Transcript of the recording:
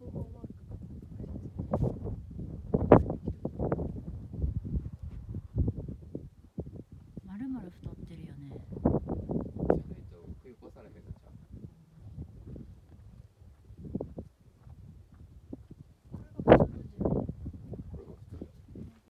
丸々太ってるよね。